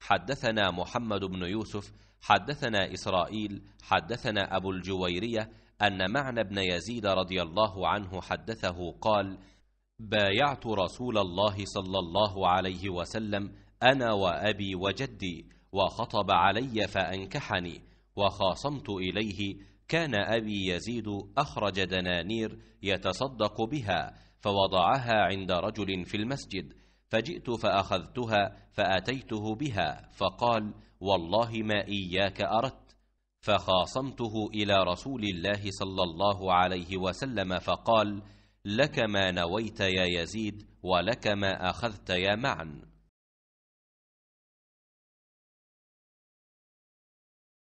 حدثنا محمد بن يوسف حدثنا إسرائيل حدثنا أبو الجويرية أن معنى بن يزيد رضي الله عنه حدثه قال بايعت رسول الله صلى الله عليه وسلم أنا وأبي وجدي وخطب علي فأنكحني وخاصمت إليه كان أبي يزيد أخرج دنانير يتصدق بها فوضعها عند رجل في المسجد فجئت فأخذتها فأتيته بها فقال والله ما إياك أردت. فخاصمته إلى رسول الله صلى الله عليه وسلم فقال لك ما نويت يا يزيد ولك ما أخذت يا معن.